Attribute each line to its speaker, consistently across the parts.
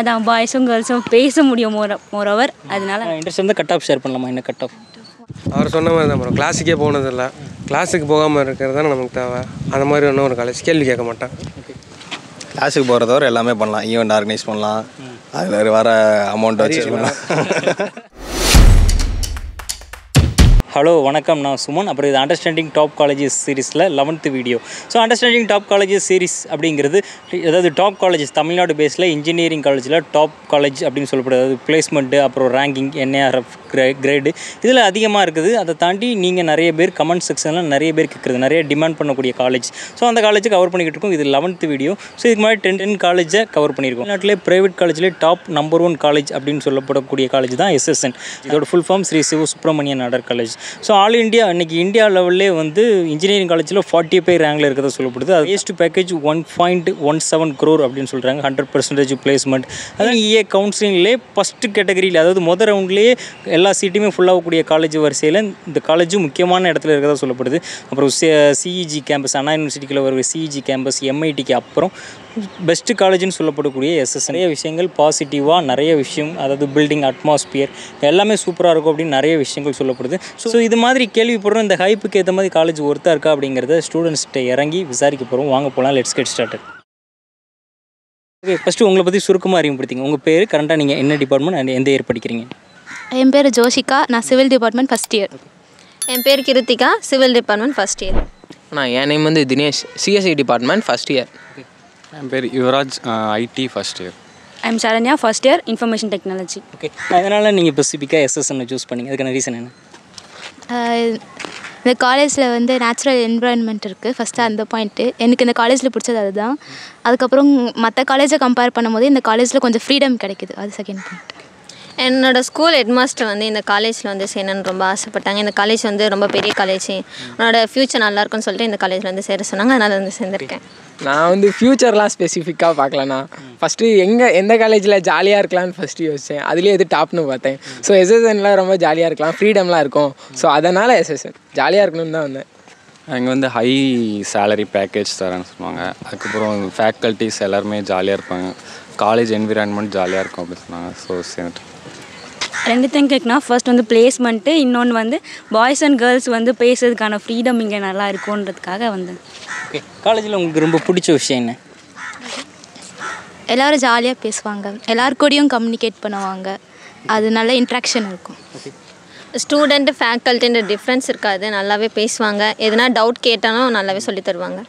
Speaker 1: அதான் பாய்ஸும் கேர்ள்ஸும் பேச முடியும் மோர மோரோவர் அதனால
Speaker 2: இன்ட்ரெஸ்ட் வந்து கட் ஆஃப் ஷேர் பண்ணலாமா? என்ன கட் ஆஃப்
Speaker 3: அவர் சொன்ன மாதிரி தான் கிளாஸுக்கே போனதில்லை. கிளாஸுக்கு போகாமல் இருக்கிறது தான் நமக்கு தேவை. அந்த மாதிரி ஒன்றும் ஒரு காலேஜ் கேள்வி கேட்க மாட்டேன்.
Speaker 4: கிளாஸுக்கு போகிறத வர எல்லாமே பண்ணலாம். ஈவெண்ட் ஆர்கனைஸ் பண்ணலாம். அதில் வர அமௌண்ட் வச்சு பண்ணலாம்.
Speaker 2: ஹலோ வணக்கம். நான் சுமன். அப்புறம் இது அண்டர்ஸ்டாண்டிங் டாப் காலேஜஸ் சீரிஸில் eleventh video so understanding top colleges series அப்படிங்கிறது அதாவது டாப் காலேஜஸ் தமிழ்நாடு பேஸில் இன்ஜினியரிங் காலேஜில் டாப் காலேஜ் அப்படின்னு சொல்லப்படுது. அதாவது பிளேஸ்மெண்ட்டு அப்புறம் ரேங்கிங் என்ஏஆர்எஃப் கிரே கிரேடு இதில் அதிகமாக இருக்குது. அதை தாண்டி நீங்கள் நிறைய பேர் கமெண்ட் செக்ஷனில் நிறைய பேர் கேட்குறது நிறைய டிமாண்ட் பண்ணக்கூடிய காலேஜ் ஸோ அந்த காலேஜ் கவர் பண்ணிக்கிட்டு இருக்கோம். இது லெவன்த்து வீடியோ ஸோ இதுக்கு முன்னாடி டென் டென் காலேஜை கவர் பண்ணியிருக்கோம். நாட்டிலே ப்ரைவேட் காலேஜ்லேயே டாப் நம்பர் ஒன் காலேஜ் அப்படின்னு சொல்லப்படக்கூடிய காலேஜ் தான் எஸ்எஸ்என் இதோட full form Shri Siva Subramanian Nadar college so all India இன்றைக்கி இந்தியா லெவல்லே வந்து இன்ஜினியரிங் காலேஜில் ஃபார்ட்டி பேர் ரேங்கில் இருக்கிறதா சொல்லப்படுது. அது best package one point one seven crore அப்படின்னு சொல்கிறாங்க ஹண்ட்ரட் பர்சன்டேஜ் பிளேஸ்மெண்ட் அதான் இஏ கவுன்சிலிங்லேயே ஃபஸ்ட்டு கேட்டகரியில் அதாவது முதல் ரவுண்ட்லேயே எல்லா சீட்டுமே ஃபுல்லாகக்கூடிய காலேஜ் வரிசையில் இந்த காலேஜும் முக்கியமான இடத்துல இருக்கிறதா சொல்லப்படுது. அப்புறம் சிஇஜி கேம்பஸ் அண்ணா யூனிவர்சிட்டிக்குள்ள ஒரு சிஇஜி கேம்பஸ் எம்ஐடிக்கு அப்புறம் பெஸ்ட்டு காலேஜ்னு சொல்லப்படக்கூடிய எஸ்எஸ் நிறைய விஷயங்கள் பாசிட்டிவாக நிறைய விஷயம் அதாவது பில்டிங் அட்மாஸ்பியர் எல்லாமே சூப்பராக இருக்கும் அப்படின்னு நிறைய விஷயங்கள் சொல்லப்படுது. ஸோ இது மாதிரி கேள்விப்படுறோம் இந்த ஹைப்புக்கு ஏற்ற மாதிரி காலேஜ் ஒர்த்தாக இருக்கா அப்படிங்கிறத ஸ்டூடெண்ட்ஸ்கிட்ட இறங்கி விசாரிக்க போகிறோம் வாங்க போகலாம் let's get started okay first உங்களை பற்றி சுருக்கமாக அறிமுகப்படுத்திங்க. உங்கள் பேர் கரண்ட்டாக நீங்கள் என்ன டிபார்ட்மெண்ட் and எந்த இயர் படிக்கிறீங்க?
Speaker 5: என் பேர் ஜோஷிகா நான் சிவில் டிபார்ட்மெண்ட் ஃபஸ்ட் இயர்
Speaker 6: என் பேர் Krithika civil department first year
Speaker 7: நான் என் நேம் வந்து Dinesh CSC department first year
Speaker 8: என் பேர் Yuvaraj IT first year
Speaker 1: I'm Saranya first year information technology
Speaker 2: okay அதனால் நீங்கள் ஸ்பெசிஃபிக்காக எஸ்எஸ்என்னை சூஸ் பண்ணீங்க. அதுக்கான ரீசன் என்ன?
Speaker 5: இந்த காலேஜில் வந்து நேச்சுரல் என்விரான்மெண்ட் இருக்குது ஃபஸ்ட்டு அந்த பாயிண்ட்டு எனக்கு இந்த காலேஜில் பிடிச்சது அதுதான். அதுக்கப்புறம் மற்ற காலேஜை கம்பேர் பண்ணும்போது இந்த காலேஜில் கொஞ்சம் ஃப்ரீடம் கிடைக்குது. அது செகண்ட் பாயிண்ட்
Speaker 6: என்னோட ஸ்கூல் ஹெட்மாஸ்டர் வந்து இந்த காலேஜில் வந்து சேரணும்னு ரொம்ப ஆசைப்பட்டாங்க. இந்த காலேஜ் வந்து ரொம்ப பெரிய காலேஜ் உன்னோட ஃப்யூச்சர் நல்லா இருக்கும்னு சொல்லிட்டு இந்த காலேஜில் வந்து சேர சொன்னாங்க. அதனால் வந்து சேர்ந்துருக்கேன்.
Speaker 7: நான் வந்து ஃப்யூச்சர்லாம் ஸ்பெசிஃபிக்காக பார்க்கலண்ணா. ஃபஸ்ட்டு எங்கே எந்த காலேஜில் ஜாலியாக இருக்கலாம்னு ஃபஸ்ட்டு யோசித்தேன் அதுலேயே எது டாப்னு பார்த்தேன். ஸோ எஸ்எஸ்என்லாம் ரொம்ப ஜாலியாக இருக்கலாம். ஃப்ரீடம்லாம் இருக்கும். ஸோ அதனால் எஸ்எஸ்என் ஜாலியாக இருக்கணும்னு தான் வந்தேன்.
Speaker 8: அங்கே வந்து ஹை சேலரி பேக்கேஜ் தரேன்னு சொன்னாங்க. அதுக்கப்புறம் ஃபேக்கல்ட்டிஸ் எல்லாருமே ஜாலியாக இருப்பாங்க. காலேஜ் என்விரான்மெண்ட் ஜாலியாக இருக்கும் அப்படின்னு சொன்னாங்க. ஸோ சேர்ந்துட்டு
Speaker 1: ரெண்டுத்தையும் கேட்குனா ஃபர்ஸ்ட் வந்து பிளேஸ்மெண்ட்டு இன்னொன்று வந்து பாய்ஸ் அண்ட் கேர்ள்ஸ் வந்து பேசுறதுக்கான ஃப்ரீடம் இங்கே நல்லா இருக்குன்றதுக்காக வந்தேன்
Speaker 2: ஓகே காலேஜில் உங்களுக்கு ரொம்ப பிடிச்ச விஷயம் என்ன?
Speaker 5: எல்லோரும் ஜாலியாக பேசுவாங்க. எல்லார் கூடயும் கம்யூனிகேட் பண்ணுவாங்க. அது நல்ல இன்ட்ராக்ஷன் இருக்கும்.
Speaker 6: ஸ்டூடெண்ட் ஃபேக்கல்ட்டின்ற டிஃப்ரென்ஸ் இருக்காது. நல்லாவே பேசுவாங்க. எதுனா டவுட் கேட்டாலும் நல்லாவே சொல்லி தருவாங்க.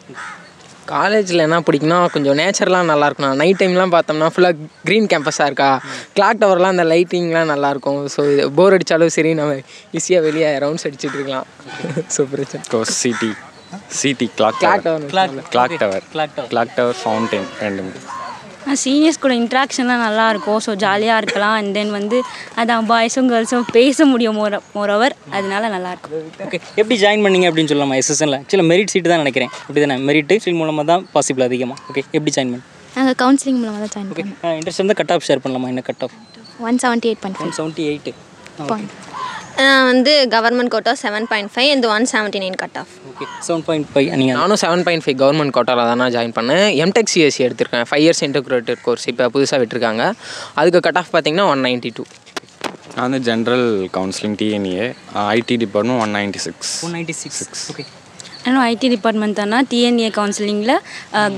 Speaker 7: காலேஜில் என்ன பிடிக்கும்னா கொஞ்சம் நேச்சர்லாம் நல்லா இருக்கணும் நைட் டைம்லாம் பார்த்தோம்னா ஃபுல்லாக க்ரீன் கேம்பஸாக இருக்கா? கிளாக் டவர்லாம் அந்த லைட்டிங்லாம் நல்லாயிருக்கும். ஸோ இது போர் அடித்தாலும் சரி நம்ம ஈஸியாக வெளியே ரவுண்ட்ஸ் அடிச்சிட்டு இருக்கலாம். ஸோ பிரச்சனை
Speaker 8: கோ city city clock
Speaker 7: Clock
Speaker 8: tower. Clock clock tower. Clock tower fountain ரெண்டுமே
Speaker 1: சீனியர்ஸ் கூட இன்ட்ராக்ஷன்லாம் நல்லா இருக்கும் ஸோ ஜாலியாக இருக்கலாம். அண்ட் தென் வந்து அதான் பாய்ஸும் கேர்ள்ஸும் பேச முடியும் மோர மோரோவர் அதனால நல்லாயிருக்கும்.
Speaker 2: ஓகே எப்படி ஜாயின் பண்ணீங்க அப்படின்னு சொல்லலாமா எஸ்எஸ்என்ல ஆக்சுவலாக மெரிட் சீட்டு தான் நினைக்கிறேன். அப்படி தானே மெரிட் சீட் மூலமாக தான் பாசிபிள் அதிகமாக ஓகே எப்படி ஜாயின் பண்ணி
Speaker 5: நாங்கள் கவுன்சிலிங் மூலமாக தான் ஜாயின் பண்ணோம்.
Speaker 2: இன்ட்ரெஸ்ட் வந்து கட் ஆஃப் ஷேர் பண்ணலாமா? என்ன cut off
Speaker 5: one seventy eight point
Speaker 2: one seventy eight
Speaker 5: point
Speaker 6: நான் வந்து government quota seven point five இந்த one seventy nine cut off
Speaker 2: okay seven point five நீங்கள்
Speaker 7: நானும் செவன் பாயிண்ட் ஃபைவ் கவர்மெண்ட் கோட்டாவில் தான் நான் ஜாயின் பண்ணேன் எம்டெக் சிஎஸ்சி எடுத்திருக்கேன். ஃபைவ் இயர்ஸ் இன்டர்கிரேட்டட் கோர்ஸ் இப்போ புதுசாக விட்டுருக்காங்க. அதுக்கு கட் ஆஃப் பார்த்தீங்கன்னா ஒன் நைன்ட்டி டூ
Speaker 8: நான் வந்து general counselling TNEA IT department one ninety six
Speaker 2: one ninety six okay
Speaker 1: இன்னும் ஐடி டிபார்ட்மெண்ட் தானா டிஎன்ஏ கவுன்சிலிங்கில்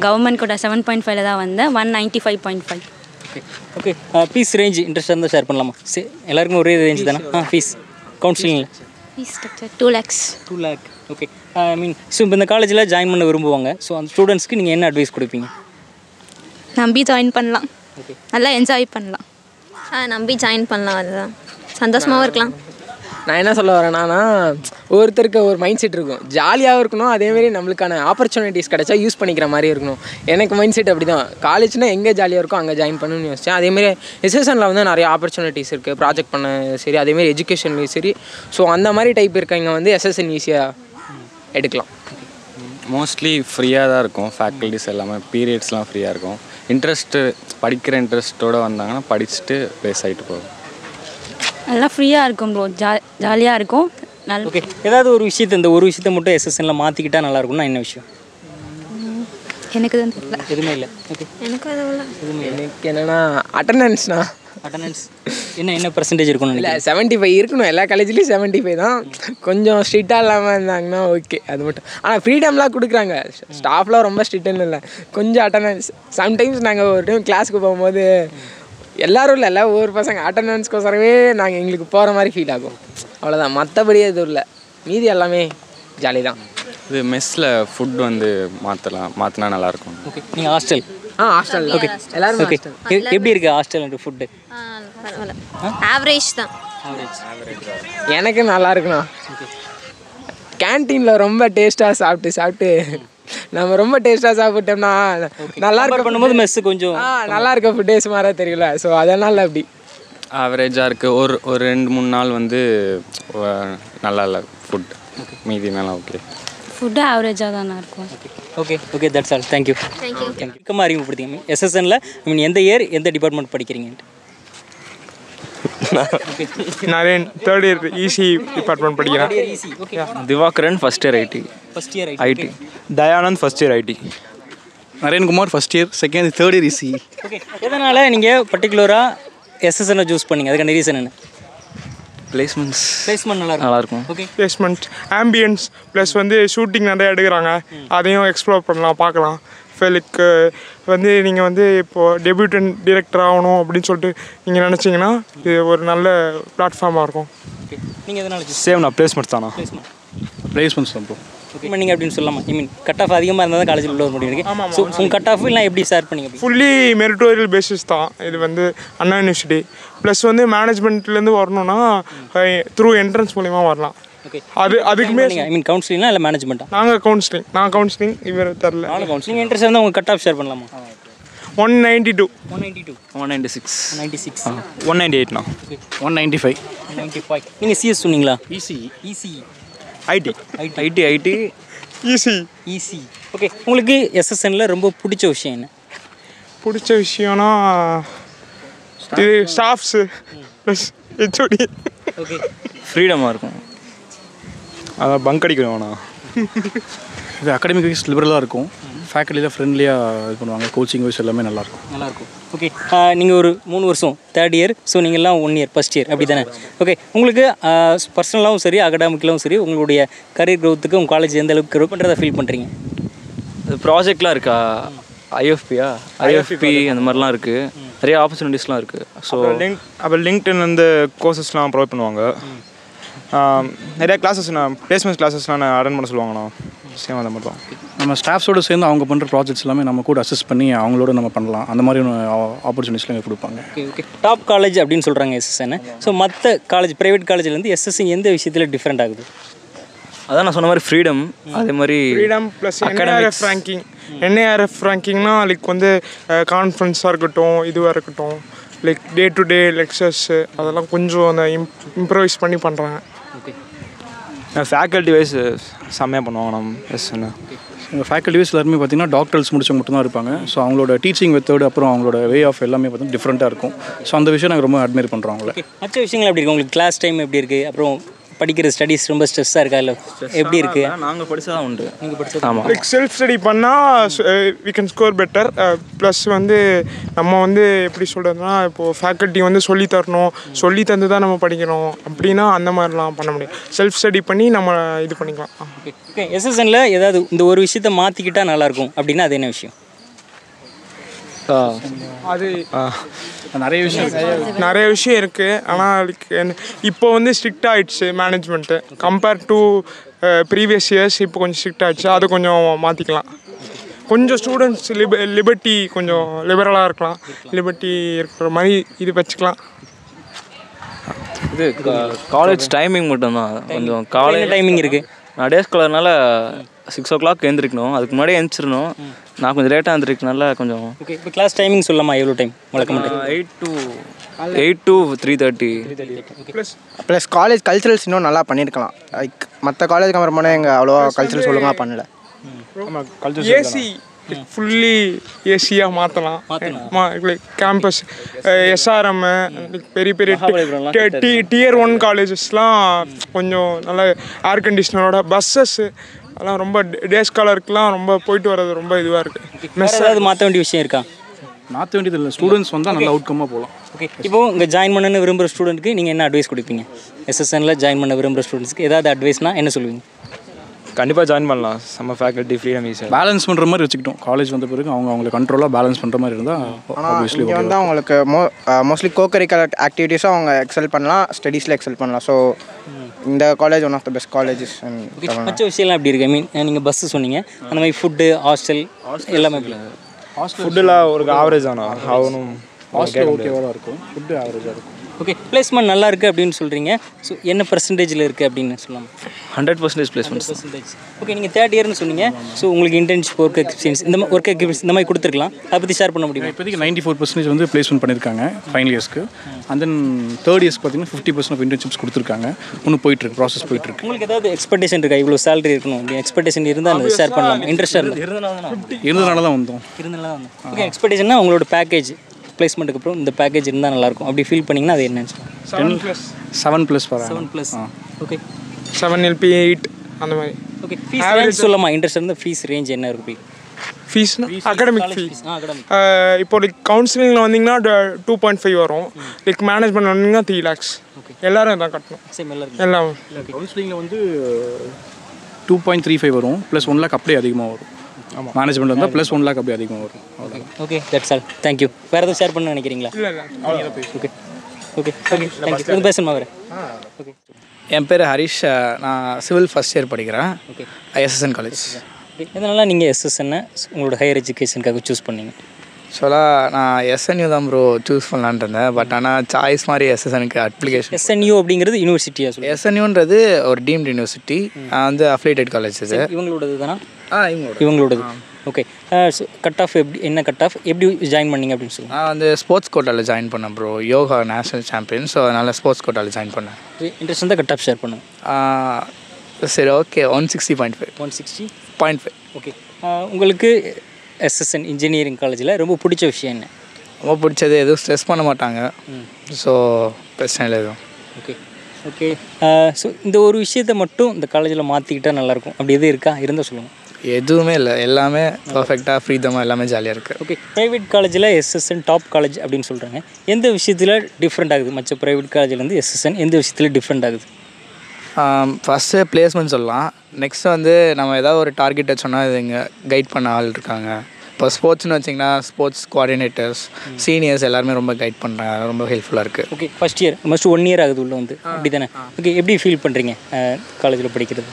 Speaker 1: கவர்மெண்ட் கூட செவன் பாயிண்ட் ஃபைவ்ல தான் வந்தேன். One ninety five point five
Speaker 2: okay okay fees range interest இருந்தால் ஷேர் பண்ணலாமா? சரி எல்லாருக்கும் ஒரே ரேஞ்ச் தானே? ஆ fees
Speaker 5: fees structure two lakhs
Speaker 2: two lakh okay I mean so இப்போ இந்த காலேஜில் ஜாயின் பண்ண விரும்புவாங்க. ஸோ அந்த ஸ்டூடெண்ட்ஸ்க்கு நீங்கள் என்ன அட்வைஸ் கொடுப்பீங்க?
Speaker 5: நம்பி ஜாயின் பண்ணலாம். நல்லா என்ஜாய் பண்ணலாம்.
Speaker 6: ஆ நம்பி ஜாயின் பண்ணலாம் அதுதான். சந்தோஷமாகவும் இருக்கலாம்.
Speaker 7: நான் என்ன சொல்ல வரேன்னா ஒருத்தருக்கு ஒரு மைண்ட் செட் இருக்கும். ஜாலியாகவும் இருக்கணும் அதேமாரி நம்மளுக்கான ஆப்பர்ச்சுனிட்டிஸ் கிடைச்சா யூஸ் பண்ணிக்கிற மாதிரி இருக்கணும். எனக்கு மைண்ட் செட் அப்படி தான் காலேஜ்னா எங்கே ஜாலியாக இருக்கோ அங்கே ஜாயின் பண்ணணும்னு யோசிச்சேன். அதேமாரி எஸ்எஸ்எனில் வந்து நிறைய ஆப்பர்ச்சுனிட்டிஸ் இருக்குது ப்ராஜெக்ட் பண்ண சரி அதேமாரி எஜுகேஷன்லேயும் சரி. ஸோ அந்த மாதிரி டைப் இருக்கவங்க வந்து எஸ்எஸ்என் ஈஸியாக எடுக்கலாம்.
Speaker 8: மோஸ்ட்லி ஃப்ரீயாக தான் இருக்கும். ஃபேக்கல்டிஸ் எல்லாமே பீரியட்ஸ்லாம் ஃப்ரீயாக இருக்கும். இன்ட்ரெஸ்ட்டு படிக்கிற இன்ட்ரெஸ்ட்டோடு வந்தாங்கன்னா படிச்சுட்டு பேஸ் ஆகிட்டு போகும்.
Speaker 1: நல்லா ஃப்ரீயாக இருக்கும் ப்ரோ ஜா ஜாலியாக இருக்கும். நல்ல
Speaker 2: ஓகே ஏதாவது ஒரு விஷயத்தை இந்த ஒரு விஷயத்தை மட்டும் எஸ்எஸ்என்ல மாற்றிக்கிட்டா நல்லா இருக்கும்னா என்ன விஷயம்?
Speaker 5: எனக்கு தான் தெரியல.
Speaker 2: எதுவுமே இல்லை. ஓகே
Speaker 6: எனக்கு அது உள்ள
Speaker 7: எனக்கு என்னன்னா அட்டண்டன்ஸ்னா
Speaker 2: அட்டண்டன்ஸ் என்ன என்ன பர்சன்டேஜ் இருக்கும்னு
Speaker 7: இல்லை
Speaker 2: நினைக்கிறேன்
Speaker 7: செவன்ட்டி ஃபைவ் இருக்கணும். எல்லா காலேஜ்லேயும் செவன்ட்டி ஃபைவ் தான். கொஞ்சம் ஸ்ட்ரிக்டாக இல்லாமல் இருந்தாங்கன்னா ஓகே அது மட்டும். ஆனால் ஃப்ரீடம்லாம் கொடுக்குறாங்க. ஸ்டாஃப்லாம் ரொம்ப ஸ்ட்ரிக்ட்னு இல்லை. கொஞ்சம் அட்டண்டன்ஸ் சம்டைம்ஸ் நாங்கள் ஒரு டைம் கிளாஸுக்கு போகும்போது எல்லாரும் இல்லை இல்லை ஒவ்வொரு பசங்க அட்டண்டன்ஸ்க்கோசரமே நாங்கள் எங்களுக்கு போகிற மாதிரி ஃபீல் ஆகும். அவ்வளோதான் மற்றபடி எதுவும் இல்லை. மீதி எல்லாமே ஜாலி தான்.
Speaker 8: இது மெஸ்ஸில் ஃபுட் வந்து மாற்றலாம் மாற்றினா நல்லாயிருக்கும்
Speaker 2: ஓகே நீங்கள் ஹாஸ்டல்
Speaker 7: ஆ ஹாஸ்டல் ஓகே எல்லாருமே
Speaker 2: ஓகே எப்படி இருக்குது ஹாஸ்டல் ஃபுட்டு
Speaker 6: ஆவரேஜ் தான்.
Speaker 7: எனக்கு நல்லா இருக்குண்ணா. கேன்டீனில் ரொம்ப டேஸ்ட்டாக சாப்பிட்டு சாப்பிட்டு நம்ம ரொம்ப டேஸ்ட்டாக சாப்பிட்டோம்னா நல்லா இருக்க
Speaker 2: பண்ணும்போது மெஸ்ஸு கொஞ்சம்
Speaker 7: நல்லா இருக்க ஃபுட்டே சுமாராக தெரியல. ஸோ அதனால் அப்படி.
Speaker 8: ஆவரேஜாக இருக்குது ஒரு ஒரு ரெண்டு மூணு நாள் வந்து நல்லா இல்லை ஃபுட் மீதி நல்லா ஓகே
Speaker 1: ஃபுட்டு ஆவரேஜாக தானே இருக்கும்.
Speaker 2: Okay okay that's all thank you thank you இருக்கமாக அறிமுகப்படுத்திங்க எஸ்எஸ்எனில் ஐ மீன் எந்த இயர் எந்த department படிக்கிறீங்கன்ட்டு
Speaker 9: Naren third year EC department படிக்கிறேன்.
Speaker 2: Okay
Speaker 10: Divakaran first year IT
Speaker 2: first year
Speaker 10: IT Dayanand first year IT
Speaker 11: Narenkumar first year second third year EC
Speaker 2: okay எதனால் நீங்கள் பர்டிகுலராக எஸ்எஸ்என்னை choose பண்ணீங்க? அதுக்கான ரீசன் என்ன?
Speaker 10: Placements
Speaker 2: placement நல்லா இருக்கும்.
Speaker 10: நல்லாயிருக்கும்.
Speaker 2: ஓகே
Speaker 9: பிளேஸ்மெண்ட் ஆம்பியன்ஸ் ப்ளஸ் வந்து ஷூட்டிங் நிறைய எடுக்கிறாங்க. அதையும் எக்ஸ்ப்ளோர் பண்ணலாம் பார்க்கலாம். ஃபெலுக்கு வந்து நீங்கள் வந்து இப்போது டெபியூட்டன் டிரெக்டர் ஆகணும் அப்படின்னு சொல்லிட்டு நீங்கள் நினச்சிங்கன்னா இது ஒரு நல்ல பிளாட்ஃபார்மாக இருக்கும்.
Speaker 2: நீங்கள் எதனால்
Speaker 10: சேம் நான் பிளேஸ்மெண்ட் தானா?
Speaker 2: பிளேஸ்மெண்ட்
Speaker 11: பிளேஸ்மெண்ட்ஸ் தான் ப்ரோ
Speaker 2: ஓகே பண்ணீங்க அப்படின்னு சொல்லலாமா? ஐ மீன் கட் ஆஃப் அதிகமாக இருந்தால் தான் காலேஜில் உள்ள வர முடியும் ஸோ உங்கள் கட் ஆஃப் இல்லை எப்படி ஷேர் பண்ணீங்க?
Speaker 9: ஃபுல்லி மெரிட்டோரியல் பேசிஸ் தான். இது வந்து அண்ணா யூனிவர்சிட்டி ப்ளஸ் வந்து மேனேஜ்மெண்ட்லேருந்து வரணும்னா த்ரூ என்ட்ரன்ஸ் மூலிமா வரலாம்.
Speaker 2: ஓகே
Speaker 9: அது அதுக்குமே
Speaker 2: ஐ மீன் கவுன்சிலிங்னா இல்லை மேனேஜ்மெண்ட்டா
Speaker 9: நாங்கள் கவுன்சிலிங் நான் கவுன்சிலிங் இவர் தரல
Speaker 2: நீங்கள் இன்ட்ரெஸ்ட் இருந்தால் உங்கள் கட் ஆஃப் ஷேர் பண்ணலாமா?
Speaker 9: One ninety two
Speaker 2: one ninety two
Speaker 10: one ninety six
Speaker 2: ninety six
Speaker 10: one ninety எயிட்ண்ணா
Speaker 11: one ninety five
Speaker 2: ninety five நீங்கள் சிஎஸ் சொன்னீங்களா?
Speaker 11: EC
Speaker 2: EC
Speaker 10: IT IT IT
Speaker 9: EC
Speaker 2: EC okay உங்களுக்கு எஸ்எஸ்என்ல ரொம்ப பிடிச்ச விஷயம் என்ன?
Speaker 9: பிடிச்ச விஷயம்னா இது ஸ்டாஃப்ஸு ப்ளஸ் ஹெச்ஓடி
Speaker 2: ஓகே
Speaker 10: ஃப்ரீடமாக இருக்கும். அதான் பங்க் அடிக்கணும்
Speaker 11: இது அகாடமிக் வைஸ் லிபரலாக இருக்கும். ஃபேக்கல்ட்டியில் ஃப்ரெண்ட்லியாக இது பண்ணுவாங்க. கோச்சிங் வைஸ் எல்லாமே நல்லாயிருக்கும்.
Speaker 2: நல்லாயிருக்கும். ஓகே நீங்கள் ஒரு மூணு வருஷம் தேர்ட் இயர் ஸோ நீங்கள்லாம் ஒன் இயர் ஃபஸ்ட் இயர் அப்படி தானே ஓகே உங்களுக்கு பர்சனலாகவும் சரி அகடாமிக்கலாகவும் சரி உங்களுடைய கரியர் க்ரோத்துக்கு உங்கள் காலேஜ் எந்த அளவுக்கு க்ரோ பண்ணுறதை ஃபீல் பண்ணுறீங்க
Speaker 10: அது ப்ராஜெக்ட்லாம் இருக்கா? ஐஎஃப்பியா ஐஎஃப்பி அந்த மாதிரிலாம் இருக்குது நிறைய ஆப்பர்ச்சுனிட்டிஸ்லாம் இருக்குது ஸோ
Speaker 12: லிங்க் அப்புறம் லிங்க்டின் வந்து கோர்சஸ்லாம் ப்ரொவைட் பண்ணுவாங்க. நிறைய கிளாஸஸ் நான் பிளேஸ்மெண்ட் கிளாஸஸ்லாம் நான் அட்டன் பண்ண சொல்லுவாங்கண்ணா. சேம் அந்த மாதிரி தான்
Speaker 11: நம்ம ஸ்டாஃப்ஸோடு சேர்ந்து அவங்க பண்ணுற ப்ராஜெக்ட்ஸ் எல்லாமே நம்ம கூட அசஸ் பண்ணி அவங்களோட நம்ம பண்ணலாம். அந்த மாதிரி ஆப்பர்ச்சுனிட்டிஸ்லாம் இங்கே கொடுப்பாங்க.
Speaker 2: ஓகே ஓகே டாப் காலேஜ் அப்படின்னு சொல்கிறாங்க எஸ்எஸ்என் ஸோ மற்ற காலேஜ் ப்ரைவேட் காலேஜ்லேருந்து எஸ்எஸ்சி எந்த விஷயத்தில் டிஃப்ரெண்ட் ஆகுது?
Speaker 10: அதான் நான் சொன்ன மாதிரி ஃப்ரீடம் அதே மாதிரி
Speaker 9: freedom plus NIRF ranking NIRF ரேங்கிங்னா like வந்து கான்ஃபரன்ஸாக இருக்கட்டும் இதுவாக இருக்கட்டும் like day to day lectures அதெல்லாம் கொஞ்சம் அந்த இம் இம்ப்ரவைஸ் பண்ணி பண்ணுறாங்க
Speaker 12: ஃபேக்கல்ட்டி வைஸ் செம்மையாக பண்ணுவாங்க நம்ம எஸ் என்ன
Speaker 11: எங்கள் ஃபேக்கல்ட்டி வைஸ் எல்லாருமே பார்த்தீங்கன்னா டாக்டர்ஸ் முடிச்சவங்க மட்டும்தான் இருப்பாங்க. ஸோ அவங்களோட டீச்சிங் மெத்தட் அப்புறம் அவங்களோட வே ஆஃப் எல்லாமே பார்த்தீங்கன்னா டிஃப்ரெண்ட்டாக இருக்கும். ஸோ அந்த விஷயம் நாங்கள் ரொம்ப அட்மைர் பண்ணுறோம் அவங்கள.
Speaker 2: மற்ற விஷயங்கள் எப்படி இருக்குது உங்களுக்கு கிளாஸ் டைம் எப்படி இருக்குது அப்புறம் படிக்கிற ஸ்டடீஸ் ரொம்ப ஸ்ட்ரெஸ்ஸாக இருக்கா? இல்லை எப்படி இருக்குது
Speaker 10: நாங்கள் படிச்சா தான் உண்டு.
Speaker 2: நீங்கள் படிச்சது
Speaker 10: ஆமாம்
Speaker 9: லைக் செல்ஃப் ஸ்டடி பண்ணால் we can score better plus வந்து நம்ம வந்து எப்படி சொல்கிறதுனா இப்போது ஃபேக்கல்ட்டி வந்து சொல்லி தரணும். சொல்லி தந்து தான் நம்ம படிக்கணும். அப்படின்னா அந்த மாதிரிலாம் பண்ண முடியும் செல்ஃப் ஸ்டடி பண்ணி நம்ம இது பண்ணிக்கலாம்.
Speaker 2: எஸ்எஸ்என்ல ஏதாவது இந்த ஒரு விஷயத்த மாற்றிக்கிட்டா நல்லாயிருக்கும் அப்படின்னா அது என்ன விஷயம்?
Speaker 9: அது
Speaker 11: நிறைய விஷயம்
Speaker 9: நிறைய விஷயம் இருக்குது ஆனால் லைக் இப்போ வந்து ஸ்ட்ரிக்ட் ஆயிடுச்சு management compare to previous years இப்போ கொஞ்சம் ஸ்ட்ரிக்ட் ஆயிடுச்சு. அதை கொஞ்சம் மாற்றிக்கலாம் கொஞ்சம் ஸ்டூடெண்ட்ஸ் லிப லிபர்ட்டி கொஞ்சம் லிபரலாக இருக்கலாம். லிபர்ட்டி இருக்கிற மாதிரி இது வச்சுக்கலாம்.
Speaker 10: இது காலேஜ் டைமிங் மட்டும்தான். கொஞ்சம் காலேஜ்
Speaker 2: டைமிங் இருக்குது
Speaker 10: நான் காலர்னால சிக்ஸ் ஓ கிளாக் எழுந்திரிக்கணும். அதுக்கு முன்னாடியே எழுந்திரிச்சிடணும் நான் கொஞ்சம் லேட்டாக எழுந்திரிக்கனால கொஞ்சம்
Speaker 2: ஓகே இப்போ கிளாஸ் டைமிங் சொல்லலாமா? எவ்வளோ டைம் வழக்கம்
Speaker 10: eight to eight to three thirty
Speaker 13: plus college culturals இன்னும் நல்லா பண்ணியிருக்கலாம் லைக் மற்ற காலேஜ் கம்பேர் பண்ணால் எங்கள் அவ்வளோவா கல்ச்சுரல்ஸ் ஒழுங்காக பண்ணல.
Speaker 9: ஏசி ஃபுல்லி ஏசியாக மாற்றலாம் லைக் கேம்பஸ் எஸ்ஆர்எம் பெரிய பெரிய டி டியர் ஒன் காலேஜஸ்லாம் கொஞ்சம் நல்ல ஏர் கண்டிஷனரோட பஸ்ஸஸ் அதெல்லாம் ரொம்ப டே ஸ்காலருக்குலாம் ரொம்ப போயிட்டு வர்றது ரொம்ப இதுவாக இருக்குது
Speaker 2: வேற ஏதாவது மாற்ற வேண்டிய விஷயம் இருக்கா?
Speaker 11: மாற்ற வேண்டியது இல்லை. ஸ்டூடெண்ட்ஸ் வந்தால் நல்ல அவுட்கமாக போகலாம்
Speaker 2: ஓகே இப்போ இங்கே ஜாயின் பண்ணணும்னு விரும்புகிற ஸ்டூடெண்ட்க்கு நீங்கள் என்ன அட்வைஸ் கொடுப்பீங்க? எஸ்எஸ்எனில் ஜாயின் பண்ண விரும்புகிற ஸ்டூடெண்ட்ஸ்க்கு ஏதாவது அட்வைஸ்னால் என்ன சொல்லுவீங்க?
Speaker 12: கண்டிப்பாக ஜாயின் பண்ணலாம். செம்ம ஃபேக்கல்ட்டி ஃப்ரீடம் ஈஸியாக
Speaker 11: பேலன்ஸ் பண்ணுற மாதிரி வச்சுக்கிட்டோம். காலேஜ் வந்த பிறகு அவங்க அவங்களை கண்ட்ரோலாக பேலன்ஸ் பண்ணுற மாதிரி இருந்தால்
Speaker 13: ஆனால்
Speaker 11: ஆப்வியஸ்லி
Speaker 13: இங்கே வந்து அவங்களுக்கு மோ மோஸ்ட்லி கோ கரிக்குலர் ஆக்டிவிட்டீஸும் அவங்க எக்ஸல் பண்ணலாம் ஸ்டடீஸில் எக்ஸல் பண்ணலாம். ஸோ இந்த college one of the best colleges
Speaker 2: மற்ற விஷயம்லாம் எப்படி இருக்கு? ஐ மீன் நீங்கள் பஸ்ஸு சொன்னீங்க. அந்த மாதிரி ஃபுட்டு ஹாஸ்டல் எல்லாமே
Speaker 12: ஃபுட்டுலாம் ஒரு ஆவரேஜ் தானா? அவனும்
Speaker 11: ஹாஸ்டல் ஓகேவாக இருக்கும். ஃபுட்டு ஆவரேஜாக இருக்கும்.
Speaker 2: ஓகே பிளேஸ்மெண்ட் நல்லா இருக்குது அப்படின்னு சொல்கிறீங்க ஸோ என்ன பர்சன்டேஜில் இருக்குது அப்படின்னு சொல்லலாம்?
Speaker 10: Hundred percentage placements
Speaker 2: percentage okay நீங்கள் தேர்ட் இயர்னு சொன்னீங்க. ஸோ உங்களுக்கு இன்டர்ன்ஷிப் ஒர்க் எக்ஸ்பீரியன்ஸ் இந்த மாதிரி ஒர்க் எக்ஸ்பீரியன்ஸ் இந்த மாதிரி கொடுத்துருக்கலாம். அதை பற்றி ஷேர் பண்ண முடியுமா?
Speaker 11: இப்போதைக்கு நைன்டி ஃபோர் பர்சன்டேஜ் வந்து பிளேஸ்மெண்ட் பண்ணியிருக்காங்க ஃபைனல் இயர்ஸ்க்கு அண்ட் தென் தேர்ட் இயர்ஸ் பார்த்தீங்கன்னா ஃபிஃப்டி பர்சன்ட் ஆஃப் இன்டர்ன்ஷிப்ஸ் கொடுத்துருக்காங்க. இன்னும் போயிட்டுருக்கு ப்ராசஸ் போயிட்டுருக்கு
Speaker 2: உங்களுக்கு ஏதாவது எக்ஸ்பெக்டேஷன் இருக்கா? இவ்வளோ சேலரி இருக்கணும் அப்படி எக்ஸ்பெக்டேஷன் இருந்தால் அந்த ஷேர் பண்ணலாம்? இன்ட்ரெஸ்டாக இருந்தால்
Speaker 11: இருந்ததுனால தான் வந்தோம்.
Speaker 2: இருந்தனால தான் ஓகே எக்ஸ்பெக்டேஷன்னா உங்களோட பேக்கேஜ் பிளேஸ்மெண்ட்டுக்கு அப்புறம் இந்த பேக்கேஜ் இருந்தால் நல்லாயிருக்கும். அப்படி ஃபீல் பண்ணிங்கன்னா அது என்னன்னு
Speaker 9: seven plus
Speaker 11: seven plus
Speaker 2: seven plus okay
Speaker 9: seven LP eight அந்த மாதிரி.
Speaker 2: ஓகே ஃபீஸ் ரேஞ்ச் சொல்லலாமா இன்ட்ரெஸ்ட் இருந்தால் ஃபீஸ் ரேஞ்ச் என்ன இருக்கு
Speaker 9: ஃபீஸ்னா அகாடமிக் ஃபீஸ். இப்போ லைக் கவுன்சிலிங்கில் வந்தீங்கன்னா டூ பாயிண்ட் ஃபைவ் வரும். லைக் மேனேஜ்மெண்ட் வந்தீங்கன்னா த்ரீ லேக்ஸ் எல்லாரும் தான் கட்டணும். எல்லாம்.
Speaker 11: கவுன்சிலிங்கில் வந்து டூ பாயிண்ட் த்ரீ ஃபைவ் வரும். ப்ளஸ் ஒன் லேக் அப்படியே அதிகமாக வரும். ஆமாம் மேனேஜ்மெண்ட் வந்தால் ப்ளஸ் ஒன் லேக் அப்படியே அதிகமாக வரும். அவ்வளோதான்
Speaker 2: ஓகே தட்ஸ் ஆல் தேங்க்யூ வேறு எதுவும் ஷேர் பண்ண நினைக்கிறீங்களா?
Speaker 9: இல்லை இல்லை.
Speaker 2: ஓகே ஓகே ஓகே தேங்க்யூ எதுவும் பேசணுமா வேறு? ஓகே
Speaker 14: என் பேர் ஹரிஷ். நான் சிவில் ஃபஸ்ட் இயர் படிக்கிறேன்.
Speaker 2: Okay.
Speaker 14: எஸ்எஸ்என் காலேஜ்
Speaker 2: இதனால் நீங்கள் எஸ்எஸ்என்னை உங்களோட ஹையர் எஜுகேஷனுக்காக சூஸ் பண்ணீங்க?
Speaker 14: ஆக்சுவலாக நான் எஸ்என்யூ தான் ப்ரோ சூஸ் பண்ணலான்ட்டு இருந்தேன். பட் ஆனால் சாய்ஸ் மாதிரி எஸ்எஸ்எனுக்கு அப்ளிகேஷன்
Speaker 2: எஸ்என்யூ அப்படிங்கிறது யூனிவர்சிட்டியா சொல்லி
Speaker 14: எஸ்என்யூன்றது ஒரு டீம்டு யூனிவர்சிட்டி வந்து அஃபிலேட்டட் காலேஜ் இது.
Speaker 2: இவங்களோடது தானா இவங்களோடது. ஓகே கட் ஆஃப் எப்படி என்ன கட் ஆஃப் எப்படி ஜாயின் பண்ணீங்க அப்படின்னு சொல்லுங்கள்
Speaker 14: நான் வந்து ஸ்போர்ட்ஸ் கோட்டாவில் ஜாயின் பண்ணேன் bro yoga national champion so அதனால் ஸ்போர்ட்ஸ் கோட்டாவில் ஜாயின் பண்ணேன்.
Speaker 2: இன்ட்ரெஸ்ட் இருந்தால் கட் ஆஃப் ஷேர் பண்ணுங்கள்
Speaker 14: ஆ, சரி okay one sixty point five
Speaker 2: one sixty
Speaker 14: point five
Speaker 2: okay உங்களுக்கு எஸ்எஸ்என் இன்ஜினியரிங் காலேஜில் ரொம்ப பிடிச்ச விஷயம் என்ன?
Speaker 14: ரொம்ப பிடிச்சது எதுவும் ஸ்ட்ரெஸ் பண்ண மாட்டாங்க. ஸோ பிரச்சனை இல்லை எதுவும்.
Speaker 2: ஓகே ஓகே ஸோ இந்த ஒரு விஷயத்தை மட்டும் இந்த காலேஜில் மாற்றிக்கிட்டால் நல்லாயிருக்கும் அப்படி எதுவும் இருக்கா? இருந்தால் சொல்லுங்கள்
Speaker 14: எதுவுமே இல்லை. எல்லாமே பர்ஃபெக்டாக ஃப்ரீதமாக எல்லாமே ஜாலியாக இருக்குது
Speaker 2: ஓகே ப்ரைவேட் காலேஜில் எஸ்எஸ்என் டாப் காலேஜ் அப்படின்னு சொல்கிறாங்க எந்த விஷயத்தில் டிஃப்ரெண்ட் ஆகுது? மற்ற ப்ரைவேட் காலேஜ்லேருந்து எஸ்எஸ்என் எந்த விஷயத்தில் டிஃப்ரெண்ட் ஆகுது?
Speaker 14: ஃபஸ்ட்டு பிளேஸ்மெண்ட் சொல்லலாம். நெக்ஸ்ட் வந்து நம்ம ஏதாவது ஒரு டார்கெட் வச்சோன்னா இது இங்கே கைட் பண்ண ஆள் இருக்காங்க. இப்போ ஸ்போர்ட்ஸ்னு வச்சிங்கன்னா ஸ்போர்ட்ஸ் கோஆர்டினேட்டர்ஸ் சீனியர்ஸ் எல்லாருமே ரொம்ப கைட் பண்ணுறாங்க ரொம்ப ஹெல்ப்ஃபுல்லாக இருக்குது
Speaker 2: okay first year must one year ஆகுது உள்ள வந்து. அப்படி தானே ஓகே எப்படி ஃபீல் பண்ணுறீங்க காலேஜில் படிக்கிறது?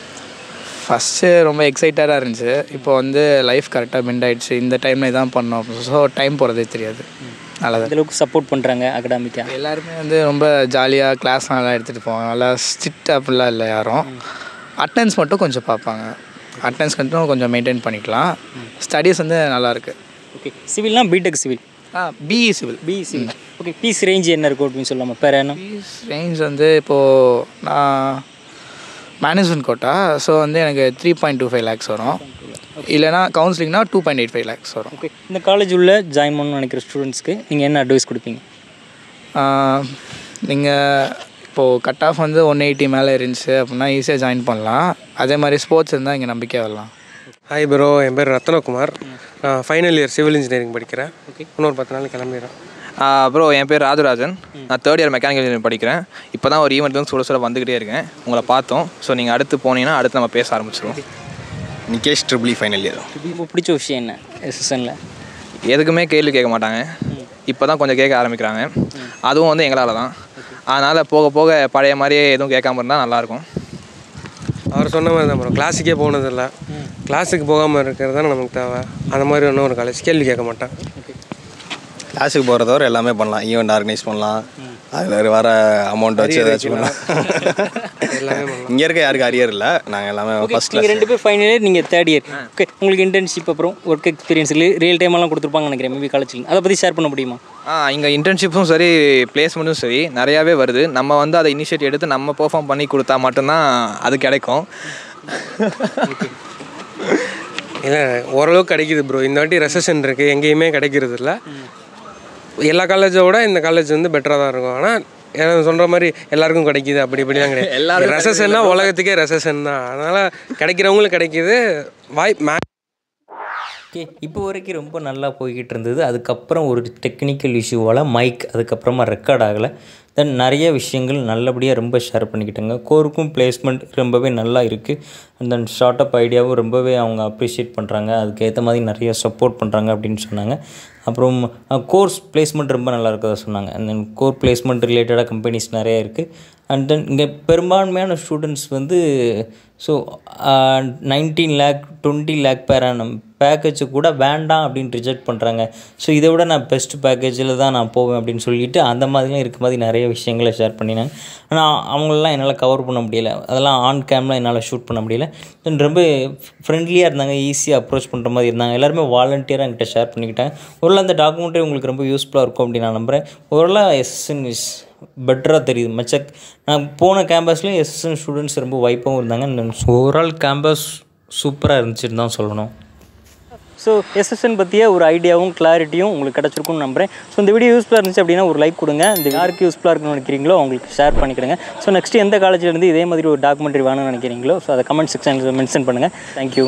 Speaker 14: ஃபஸ்ட்டு ரொம்ப எக்ஸைட்டடாக இருந்துச்சு. இப்போ வந்து லைஃப் கரெக்டாக பெண்ட் ஆயிடுச்சு. இந்த டைமில் இதான் பண்ணோம். ஸோ டைம் போகிறதே தெரியாது. நல்லது.
Speaker 2: அளவுக்கு சப்போர்ட் பண்ணுறாங்க அகடாமிக்காக
Speaker 14: எல்லாருமே வந்து ரொம்ப ஜாலியாக கிளாஸ் நல்லா எடுத்துகிட்டு போவாங்க. நல்லா ஸ்ட்ரிக்ட் அப்படிலாம் இல்லை யாரும். அட்டெண்டன்ஸ் மட்டும் கொஞ்சம் பார்ப்பாங்க. அட்டெண்டன்ஸ் மட்டும் கொஞ்சம் மெயின்டைன் பண்ணிக்கலாம். ஸ்டடீஸ் வந்து நல்லாயிருக்கு
Speaker 2: okay சிவில்னா BTech civil
Speaker 14: ah BE civil
Speaker 2: BE civil okay fees range என்ன இருக்கும் அப்படின்னு சொல்லாமா பேர் என்ன?
Speaker 14: ரேஞ்ச் வந்து இப்போது நான் மேனேஜ்மெண்ட் கோட்டா ஸோ வந்து எனக்கு three point two five lakhs வரும். இல்லைனா கவுன்சிலிங்னா two point eight five lakhs வரும்.
Speaker 2: ஓகே இந்த காலேஜ் உள்ள ஜாயின் பண்ணணும்னு நினைக்கிற ஸ்டூடெண்ட்ஸ்க்கு நீங்கள் என்ன அட்வைஸ் கொடுப்பீங்க?
Speaker 14: நீங்கள் இப்போது கட் ஆஃப் வந்து ஒன் எயிட்டி மேலே இருந்துச்சு அப்படின்னா ஈஸியாக ஜாயின் பண்ணலாம். அதே மாதிரி ஸ்போர்ட்ஸ் இருந்தால் இங்கே நம்பிக்கையாக வரலாம்.
Speaker 3: ஹாய் ப்ரோ என் பேர் ரத்னகுமார். நான் ஃபைனல் இயர் சிவில் இன்ஜினியரிங் படிக்கிறேன். இன்னொரு பத்து நாள் கிளம்பிடுறேன்.
Speaker 15: ப்ரோ என் பேர் ராஜராஜன். நான் தேர்ட் இயர் மெக்கானிக்கல் இன்ஜினியரிங் படிக்கிறேன். இப்போ தான் ஒரு ஈவெண்ட் வந்து சுட சுட வந்துக்கிட்டே இருக்கேன். உங்களை பார்த்தோம். ஸோ நீங்கள் அடுத்து போனீங்கன்னா அடுத்து நம்ம பேச ஆரம்பிச்சிடுவோம்
Speaker 4: நிகேஷ் ட்ரிபிளி ஃபைனல் இயர்
Speaker 2: ரொம்ப பிடிச்ச விஷயம் என்ன? எஸ்எஸ்எனில்
Speaker 15: எதுக்குமே கேள்வி கேட்க மாட்டாங்க. இப்போ தான் கொஞ்சம் கேட்க ஆரம்பிக்கிறாங்க. அதுவும் வந்து எங்களால் தான். அதனால் போக போக பழைய மாதிரியே எதுவும் கேட்காம இருந்தால் நல்லாயிருக்கும்.
Speaker 3: அவர் சொன்ன மாதிரி தான் ப்ரோ கிளாஸுக்கே போனதில்லை. கிளாஸுக்கு போகாமல் இருக்கிறது தானே நமக்கு தேவை. அந்த மாதிரி ஒன்றும் ஒரு காலேஜ் கேள்வி கேட்க மாட்டேன்.
Speaker 4: கிளாஸுக்கு போகிறதவரை எல்லாமே பண்ணலாம். ஈவெண்ட் ஆர்கனைஸ் பண்ணலாம். அதில் வர அமௌண்ட் வச்சு ஏதாச்சும் பண்ணலாம். இங்கே இருக்க யாருக்கு அரியர் இல்லை. நாங்கள் எல்லாமே ஃபஸ்ட்
Speaker 2: நீங்கள்
Speaker 4: கிளாஸ்
Speaker 2: ரெண்டு பேர் ஃபைனல் இயர் நீங்கள் தேர்ட் இயர் ஓகே உங்களுக்கு இன்டர்ன்ஷிப் அப்புறம் ஒர்க் எக்ஸ்பீரியன்ஸ் ரியல் டைமெல்லாம் கொடுத்துருப்பாங்கன்னு நினைக்கிறேன். மேபி காலேஜில் அதை பற்றி ஷேர் பண்ண முடியுமா?
Speaker 15: ஆ இங்கே இன்டர்ன்ஷிப்பும் சரி பிளேஸ்மெண்ட்டும் சரி நிறையாவே வருது. நம்ம வந்து அதை இனிஷியேட் எடுத்து நம்ம பெர்ஃபார்ம் பண்ணி கொடுத்தா மட்டும்தான் அது கிடைக்கும்.
Speaker 3: இல்லை ஓரளவுக்கு கிடைக்குது ப்ரோ இந்த வாட்டி ரெசஷன் இருக்குது எங்கேயுமே கிடைக்கிறது இல்லை எல்லா காலேஜை விட இந்த காலேஜ் வந்து பெட்டராக தான் இருக்கும். ஆனால் எனக்கு சொல்கிற மாதிரி எல்லாருக்கும் கிடைக்குது. அப்படி இப்படிலாம் கிடையாது.
Speaker 4: எல்லாருக்கும்
Speaker 3: ரெசஷன்னா உலகத்துக்கே ரெசஷன் தான். அதனால் கிடைக்கிறவங்களுக்கு கிடைக்குது. வாய் மே
Speaker 2: ஓகே இப்போ வரைக்கும் ரொம்ப நல்லா போய்கிட்டு இருந்தது அதுக்கப்புறம் ஒரு டெக்னிக்கல் இஷ்யூவால் மைக் அதுக்கப்புறமா ரெக்கார்ட் ஆகலை. தென் நிறைய விஷயங்கள் நல்லபடியாக ரொம்ப ஷேர் பண்ணிக்கிட்டாங்க. கோருக்கும் பிளேஸ்மெண்ட் ரொம்பவே நல்லா இருக்குது அண்ட் தென் ஷார்ட் அப் ஐடியாவும் ரொம்பவே அவங்க அப்ரிஷியேட் பண்ணுறாங்க அதுக்கேற்ற மாதிரி நிறைய சப்போர்ட் பண்ணுறாங்க அப்படின்னு சொன்னாங்க. அப்புறம் கோர்ஸ் பிளேஸ்மெண்ட் ரொம்ப நல்லா இருக்கதா சொன்னாங்க. அண்ட் தென் கோர் பிளேஸ்மெண்ட் ரிலேட்டடாக கம்பெனிஸ் நிறையா இருக்குது அண்ட் தென் இங்கே பெரும்பான்மையான ஸ்டூடெண்ட்ஸ் வந்து so nineteen lakh twenty lakh per annum package கூட வேண்டாம் அப்படின்னு ரிஜெக்ட் பண்ணுறாங்க ஸோ இதை விட நான் பெஸ்ட் பேக்கேஜில் தான் நான் போவேன் அப்படின்னு சொல்லிட்டு அந்த மாதிரிலாம் இருக்க மாதிரி நிறைய விஷயங்களை ஷேர் பண்ணினேன். ஆனால் அவங்களெலாம் என்னால் கவர் பண்ண முடியல. அதெல்லாம் ஆன் கேமில் என்னால் ஷூட் பண்ண முடியல. ரொம்ப ஃப்ரெண்ட்லியாக இருந்தாங்க ஈஸியாக அப்ரோச் பண்ணுற மாதிரி இருந்தாங்க. எல்லாருமே வாலண்டியராக என்கிட்ட ஷேர் பண்ணிக்கிட்டேன் ஒருவேளை அந்த டாக்குமெண்ட்ரி உங்களுக்கு ரொம்ப யூஸ்ஃபுல்லாக இருக்கும் அப்படின்னு நான் நம்புகிறேன் ஒருவேளை எஸ்என் இஸ் பெட்டராக தெரியுது. மச்ச நான் போன கேம்பஸ்லேயும் எஸ்எஸ்என் ஸ்டூடெண்ட்ஸ் ரொம்ப வைப்பாகவும் இருந்தாங்க. ஓவரால் கேம்பஸ் சூப்பராக இருந்துச்சுன்னு தான் சொல்லணும். ஸோ எஸ்எஸ்என் பற்றிய ஒரு ஐடியாவும் கிளாரிட்டியும் உங்களுக்கு கிடச்சிருக்கும்னு நம்புறேன். ஸோ இந்த வீடியோ யூஸ்ஃபுல்லாக இருந்துச்சு அப்படின்னா ஒரு லைக் கொடுங்க. இந்த யாருக்கு யூஸ்ஃபுல்லாக இருக்குன்னு நினைக்கிறீங்களோ அவங்களுக்கு ஷேர் பண்ணிக்கிடுங்க. ஸோ நெக்ஸ்ட் எந்த காலேஜ்லேருந்து இதே மாதிரி ஒரு டாக்குமெண்ட்ரி வேணும்னு நினைக்கிறீங்களோ ஸோ அதை கமெண்ட் செக்ஷனில் மென்ஷன் பண்ணுங்கள் தேங்க்யூ